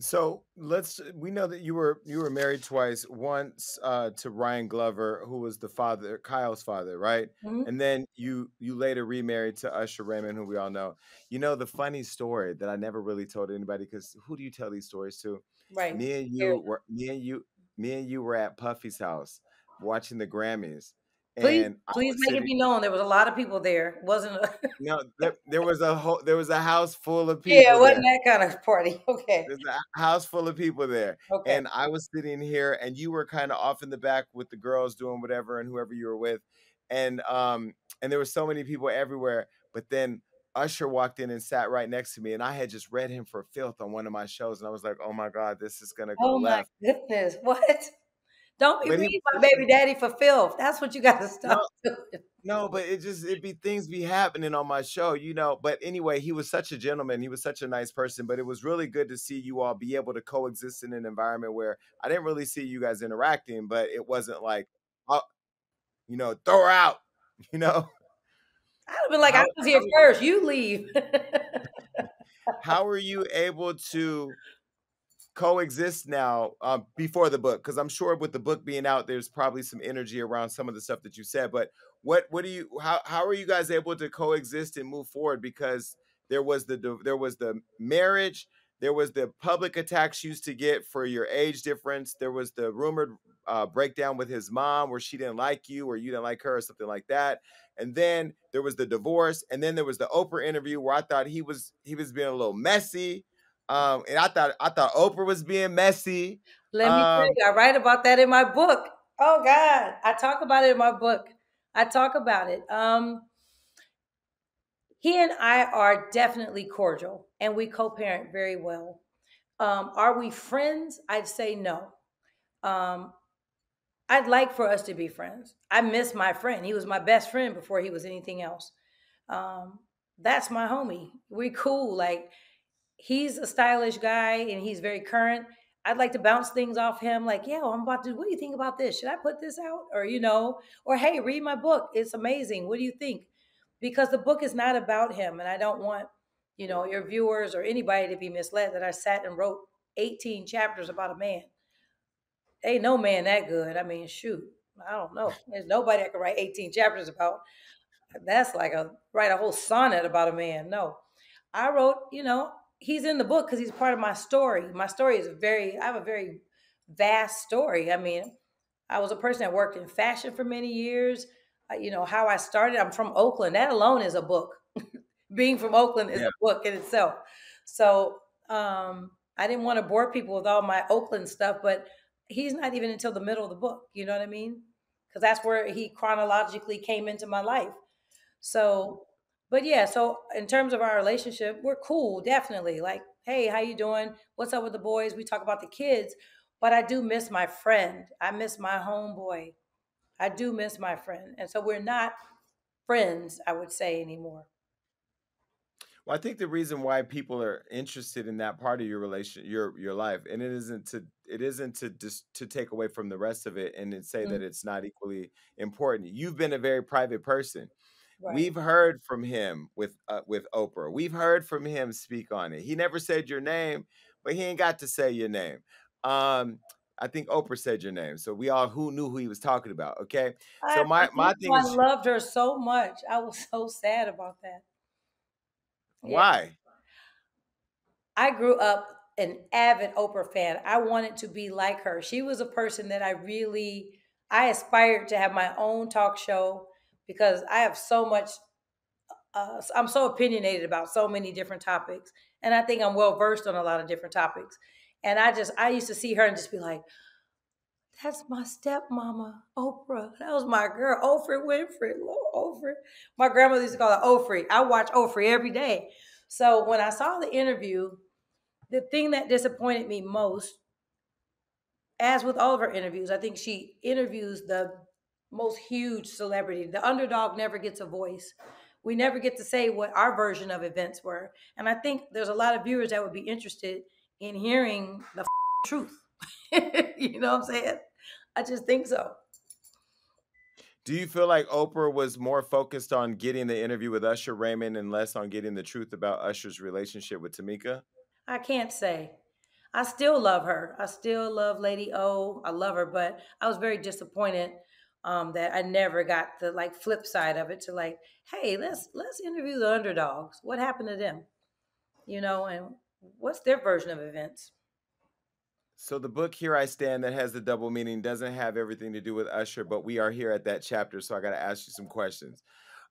So let's. We know that you were you were married twice. Once uh, to Ryan Glover, who was the father, Kyle's father, right? Mhm. And then you you later remarried to Usher Raymond, who we all know. You know the funny story that I never really told anybody because who do you tell these stories to? Right. Me and you were me and you me and you were at Puffy's house watching the Grammys, Please, and please make it be known there was a lot of people there. Wasn't a No, there, there was a whole there was a house full of people. Yeah, it wasn't there. that kind of party. Okay. There's a house full of people there. Okay. And I was sitting here and you were kind of off in the back with the girls doing whatever and whoever you were with. And um and there were so many people everywhere. But then Usher walked in and sat right next to me and I had just read him for filth on one of my shows and I was like, "Oh my god, this is going to go Oh my goodness. What? Don't be reading my baby daddy for filth. That's what you got to stop No, doing. no, but it just it be things be happening on my show, you know. But anyway, he was such a gentleman. He was such a nice person. But it was really good to see you all be able to coexist in an environment where I didn't really see you guys interacting, but it wasn't like, oh, you know, throw her out, you know. I'd have been like, I was here how first. You leave. how are you able to coexist now um, before the book? Because I'm sure with the book being out, there's probably some energy around some of the stuff that you said. But what what do you how how are you guys able to coexist and move forward? Because there was the there was the marriage, there was the public attacks you used to get for your age difference. There was the rumored uh, breakdown with his mom where she didn't like you or you didn't like her or something like that. And then there was the divorce, and then there was the Oprah interview where I thought he was he was being a little messy. Um, and I thought I thought Oprah was being messy. Let me tell Um, you, I write about that in my book. Oh God, I talk about it in my book. I talk about it. Um, he and I are definitely cordial, and we co-parent very well. Um, are we friends? I'd say no. Um, I'd like for us to be friends. I miss my friend. He was my best friend before he was anything else. Um, that's my homie. We cool. Like he's a stylish guy and he's very current. I'd like to bounce things off him, like, yeah, I'm about to. What do you think about this? Should I put this out, or you know, or hey, read my book. It's amazing. What do you think? Because the book is not about him, and I don't want you know your viewers or anybody to be misled that I sat and wrote 18 chapters about a man. Ain't no man that good. I mean, shoot, I don't know. There's nobody I can write 18 chapters about. That's like a write a whole sonnet about a man. No, I wrote, you know, he's in the book because he's part of my story. My story is very, I have a very vast story. I mean, I was a person that worked in fashion for many years. Uh, you know, how I started, I'm from Oakland. That alone is a book. Being from Oakland is yeah. a book in itself. So um, I didn't want to bore people with all my Oakland stuff, but he's not even until the middle of the book. You know what I mean? Because that's where he chronologically came into my life. So, but yeah, so in terms of our relationship, we're cool, definitely. Like, hey, how you doing? What's up with the boys? We talk about the kids, but I do miss my friend. I miss my homeboy. I do miss my friend. And so we're not friends, I would say anymore. Well, I think the reason why people are interested in that part of your relation, your your life, and it isn't to it isn't to just to take away from the rest of it and then say Mm, that it's not equally important. You've been a very private person. Right. We've heard from him with uh, with Oprah. We've heard from him speak on it. He never said your name, but he ain't got to say your name. Um, I think Oprah said your name, so we all who knew who he was talking about. Okay, so my my thing I is loved her so much. I was so sad about that. Yeah. why? I grew up an avid Oprah fan. I wanted to be like her. She was a person that I really I aspired to have my own talk show because I have so much uh, I'm so opinionated about so many different topics and I think I'm well versed on a lot of different topics. And I just I used to see her and just be like, that's my stepmama, Oprah. That was my girl, Oprah Winfrey. Lord, Oprah. My grandmother used to call her Oprah. I watch Oprah every day. So when I saw the interview, the thing that disappointed me most, as with all of her interviews, I think she interviews the most huge celebrity. The underdog never gets a voice. We never get to say what our version of events were. And I think there's a lot of viewers that would be interested in hearing the truth. you know what I'm saying? I just think so. Do you feel like Oprah was more focused on getting the interview with Usher Raymond and less on getting the truth about Usher's relationship with Tameka? I can't say. I still love her. I still love Lady O. I love her, but I was very disappointed um, that I never got the like flip side of it to like, hey, let's let's interview the underdogs. What happened to them? You know, and what's their version of events? So the book Here I Stand that has the double meaning doesn't have everything to do with Usher, but we are here at that chapter, so I got to ask you some questions.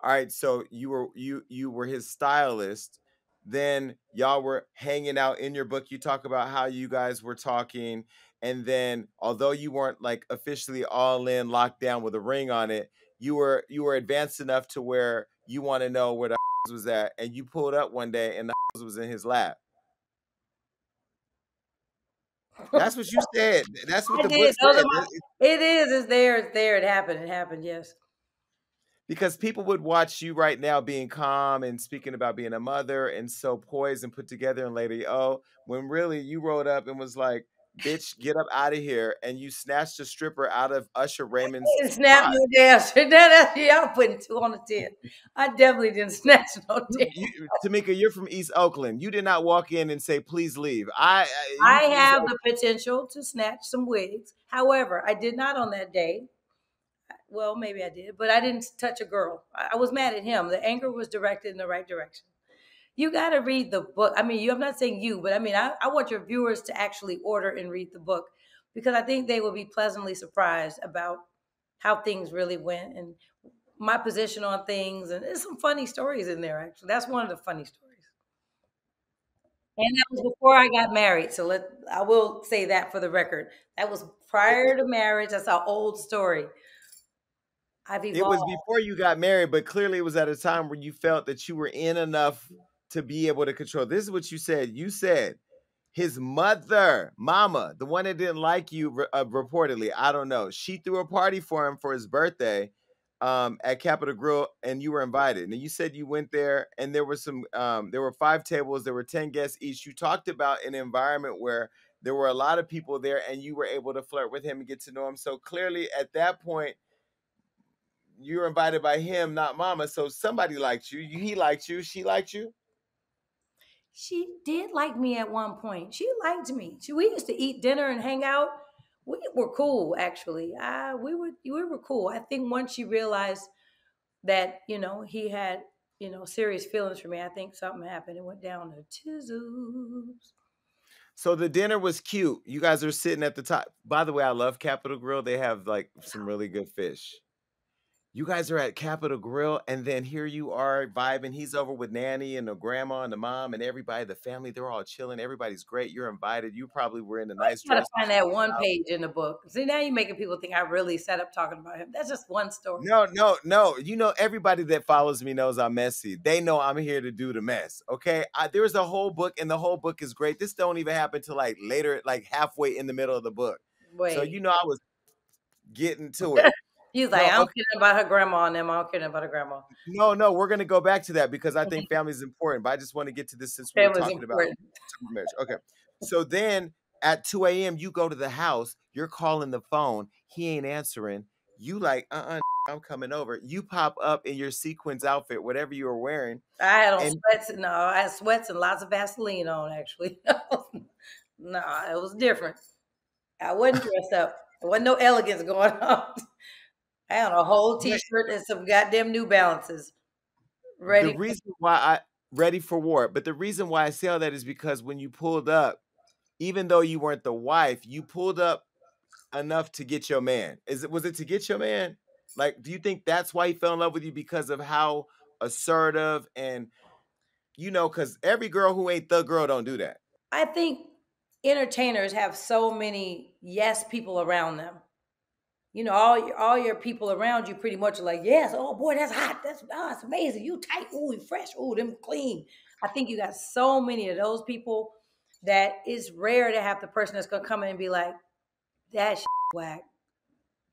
All right, so you were you you were his stylist. Then y'all were hanging out in your book. You talk about how you guys were talking, and then although you weren't like officially all in, locked down with a ring on it, you were you were advanced enough to where you want to know where the was at, and you pulled up one day and the was in his lap. That's what you said. That's what I the did. book said. My, it is. It's there. It's there. It happened. It happened. Yes because people would watch you right now being calm and speaking about being a mother and so poised and put together and lady oh when really you rolled up and was like bitch get up out of here and you snatched a stripper out of usher raymond's snap no damn that, y'all putting two on the ten i definitely didn't snatch no damn you, tameka you're from east oakland you did not walk in and say please leave i i, I have the potential to snatch some wigs however i did not on that day well, maybe I did, but I didn't touch a girl. I, was mad at him. The anger was directed in the right direction. You got to read the book. I mean, you. I'm not saying you, but I mean, I, I want your viewers to actually order and read the book because I think they will be pleasantly surprised about how things really went and my position on things. And there's some funny stories in there. Actually, that's one of the funny stories. And that was before I got married. So let I will say that for the record. That was prior to marriage. That's our old story. I've evolved. It was before you got married, but clearly it was at a time where you felt that you were in enough to be able to control. This is what you said. You said his mother, mama, the one that didn't like you uh, reportedly, I don't know. She threw a party for him for his birthday um, at Capital Grille, and you were invited. And you said you went there, and there were some, um, there were five tables, there were ten guests each. You talked about an environment where there were a lot of people there, and you were able to flirt with him and get to know him. So clearly, at that point, you were invited by him, not mama. So somebody liked you. He liked you. She liked you. She did like me at one point. She liked me. She, we used to eat dinner and hang out. We were cool, actually. Uh, we were we were cool. I think once she realized that you know he had you know serious feelings for me, I think something happened. It went down to tizzles. So the dinner was cute. You guys are sitting at the top. By the way, I love Capital Grille. They have like some really good fish you guys are at Capital Grille, and then here you are vibing. He's over with Nanny and the grandma and the mom and everybody, the family. They're all chilling. Everybody's great. You're invited. You probably were in a nice. I gotta find that one page in the book. See, now you're making people think I really set up talking about him. That's just one story. No, no, no. You know, everybody that follows me knows I'm messy. They know I'm here to do the mess. Okay, I, there's a whole book, and the whole book is great. This don't even happen till like later, like halfway in the middle of the book. Wait. So you know, I was getting to it. He's like, no, I uh don't okay. care about her grandma and them. I don't care about her grandma. No, no, we're gonna go back to that because I mm-hmm. think family is important. But I just want to get to this since we're talking important. about marriage. Okay. So then at 2 a.m. you go to the house, you're calling the phone, he ain't answering. You like, uh-uh, I'm coming over. You pop up in your sequins outfit, whatever you were wearing. I had on and- sweats. No, I had sweats and lots of Vaseline on, actually. no, it was different. I wasn't dressed up. There wasn't no elegance going on. I had a whole t-shirt and some goddamn New Balances. Ready. The reason why I ready for war, but the reason why I say all that is because when you pulled up, even though you weren't the wife, you pulled up enough to get your man. Is it was it to get your man? Like, do you think that's why he fell in love with you because of how assertive and you know, because every girl who ain't the girl don't do that. I think entertainers have so many yes people around them you know, all your all your people around you pretty much are like, yes, oh boy, that's hot. That's oh, it's amazing. You tight, ooh, you fresh, ooh, them clean. I think you got so many of those people that it's rare to have the person that's gonna come in and be like, that's whack.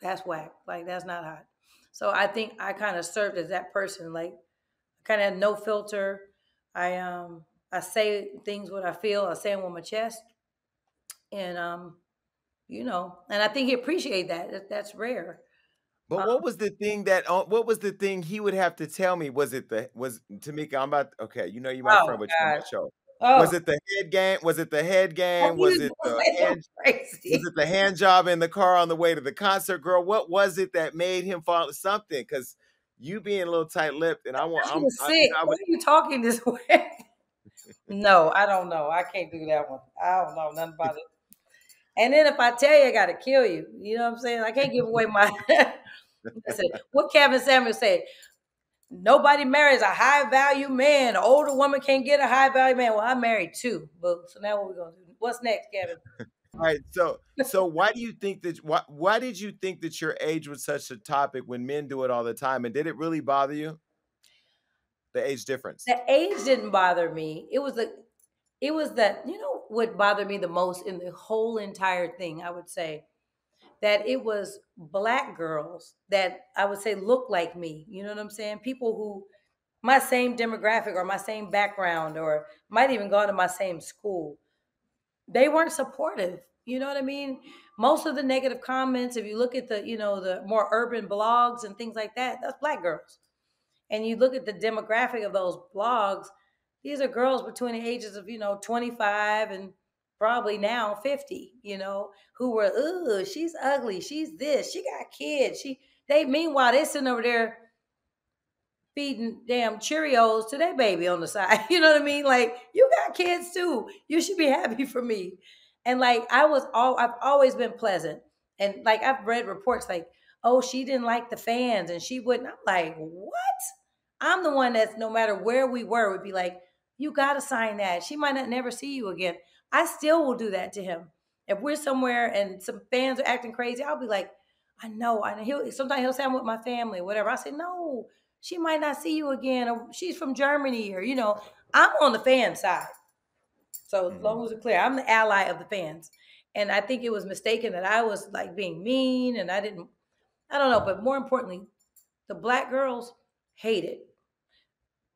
That's whack. Like that's not hot. So I think I kind of served as that person, like kind of no filter. I um I say things what I feel. I say them my chest, and um you know, and I think he appreciate that. That's rare. But um, what was the thing that uh, what was the thing he would have to tell me? Was it the was Tameka? I'm about okay. You know you my oh, friend, but you my show. Oh. Was it the head game? Was it the head game? Was it the hand, was it the hand job in the car on the way to the concert, girl? What was it that made him fall something? Because you being a little tight lipped, and I want. I'm, sick. I, I Why are you talking this way? no, I don't know. I can't do that one. I don't know nothing about it. And then if I tell you, I got to kill you. You know what I'm saying? I can't give away my. Listen, what Kevin Samuels said. Nobody marries a high value man. An older woman can't get a high value man. Well, I married two, but so now what we gonna do? What's next, Kevin? All right. So, so why do you think that? Why, why did you think that your age was such a topic when men do it all the time? And did it really bother you? The age difference. The age didn't bother me. It was the, it was that you know what bothered me the most in the whole entire thing. I would say that it was black girls that I would say look like me. You know what I'm saying? People who my same demographic or my same background or might even go to my same school. They weren't supportive. You know what I mean? Most of the negative comments, if you look at the, you know, the more urban blogs and things like that, that's black girls. And you look at the demographic of those blogs, these are girls between the ages of, you know, 25 and probably now 50, you know, who were, oh, she's ugly. She's this. She got kids. She, they, meanwhile, they sitting over there feeding damn Cheerios to their baby on the side. You know what I mean? Like, you got kids too. You should be happy for me. And like, I was all, I've always been pleasant. And like, I've read reports like, oh, she didn't like the fans and she wouldn't. I'm like, what? I'm the one that's no matter where we were, would be like, you got to sign that. She might not never see you again. I still will do that to him. If we're somewhere and some fans are acting crazy, I'll be like, I know. I know. He'll, sometimes he'll say I'm with my family whatever. I say, no, she might not see you again, or she's from Germany, or you know, I'm on the fan side. So as long mm-hmm. as it's clear, I'm the ally of the fans. And I think it was mistaken that I was like being mean and I didn't, I don't know, but more importantly, the black girls hate it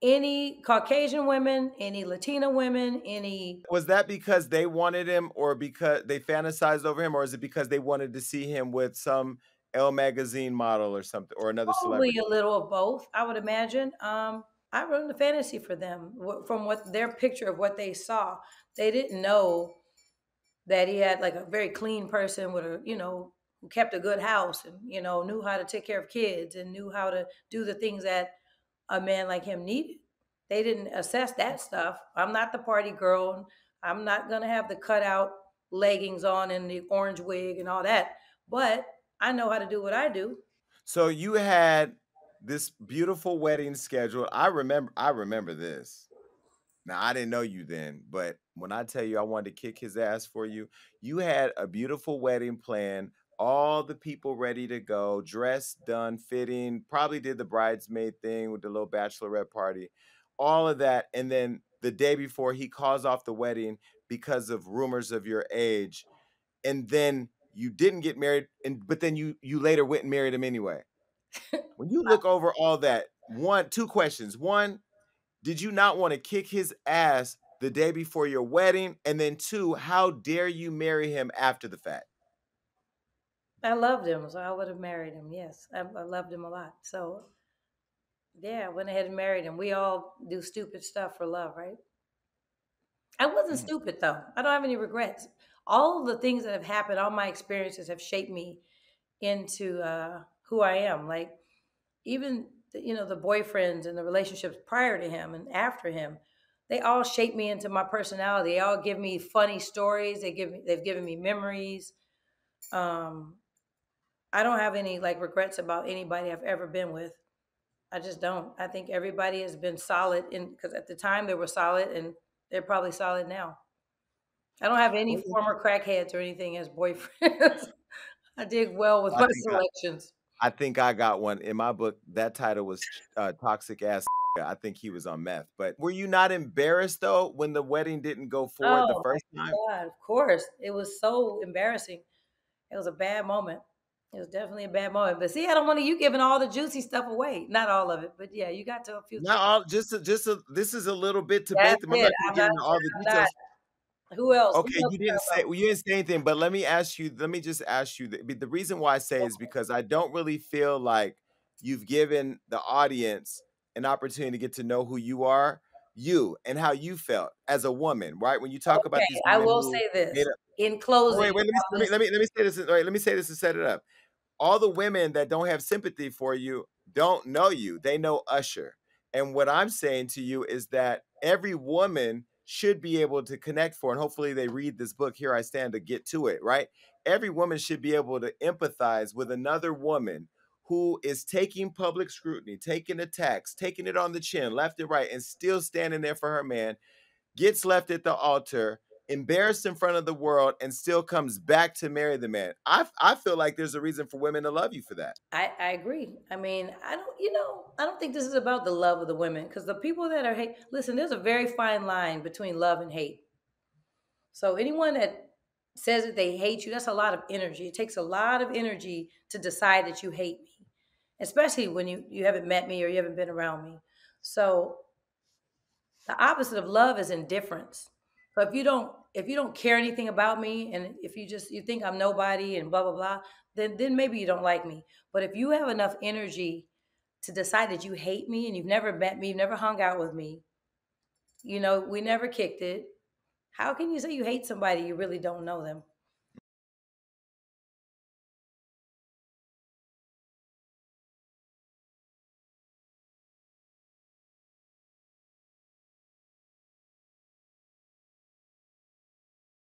any Caucasian women, any Latina women, any. Was that because they wanted him or because they fantasized over him, or is it because they wanted to see him with some Elle magazine model or something, or another Probably celebrity? a little of both, I would imagine. Um, I wrote the fantasy for them from what their picture of what they saw. They didn't know that he had like a very clean person with a, you know, who kept a good house and, you know, knew how to take care of kids and knew how to do the things that a man like him needed. They didn't assess that stuff. I'm not the party girl. I'm not going to have the cutout leggings on and the orange wig and all that. But I know how to do what I do. So you had this beautiful wedding scheduled. I remember I remember this. Now I didn't know you then, but when I tell you I wanted to kick his ass for you, you had a beautiful wedding plan all the people ready to go, dressed, done, fitting, probably did the bridesmaid thing with the little bachelorette party, all of that. And then the day before, he calls off the wedding because of rumors of your age. And then you didn't get married, and but then you you later went and married him anyway. when you look over all that, one, two questions. One, did you not want to kick his ass the day before your wedding? And then two, how dare you marry him after the fact? I loved him, so I would have married him. Yes, I, I loved him a lot. So, yeah, I went ahead and married him. We all do stupid stuff for love, right? I wasn't mm. stupid though. I don't have any regrets. All the things that have happened, all my experiences have shaped me into uh, who I am. Like even you know the boyfriends and the relationships prior to him and after him, they all shape me into my personality. They all give me funny stories. They give me they've given me memories. Um, I don't have any like regrets about anybody I've ever been with. I just don't. I think everybody has been solid in because at the time they were solid and they're probably solid now. I don't have any former crackheads or anything as boyfriends. I did well with I my selections. I, I, think I got one in my book. That title was uh, "Toxic Ass." I think he was on meth. But were you not embarrassed though when the wedding didn't go forward oh, the first time? God, of course, it was so embarrassing. It was a bad moment. It was definitely a bad moment. But see, I don't want to you giving all the juicy stuff away. Not all of it, but yeah, you got to a few. Not all. Just a, just a, this is a little bit to That's I'm not getting all the details. Who else? Okay, Who else you didn't say well, you didn't say anything, but let me ask you. Let me just ask you. The, the reason why I say is because I don't really feel like you've given the audience an opportunity to get to know who you are you and how you felt as a woman, right? When you talk about Okay, these I will say this. In closing, wait, let me let me let me let me say this. Wait, let me say this to set it up. All the women that don't have sympathy for you don't know you. They know Usher. And what I'm saying to you is that every woman should be able to connect for, and hopefully they read this book, Here I Stand, to get to it, right? Every woman should be able to empathize with another woman who is taking public scrutiny, taking attacks, taking it on the chin, left and right, and still standing there for her man, gets left at the altar, embarrassed in front of the world, and still comes back to marry the man. I I feel like there's a reason for women to love you for that. I, I agree. I mean, I don't, you know, I don't think this is about the love of the women because the people that are hate, listen, there's a very fine line between love and hate. So anyone that says that they hate you, that's a lot of energy. It takes a lot of energy to decide that you hate me, especially when you you haven't met me or you haven't been around me. So the opposite of love is indifference. So if you don't if you don't care anything about me and if you just you think I'm nobody and blah blah blah, then then maybe you don't like me. But if you have enough energy to decide that you hate me and you've never met me, you've never hung out with me, you know, we never kicked it. How can you say you hate somebody you really don't know them?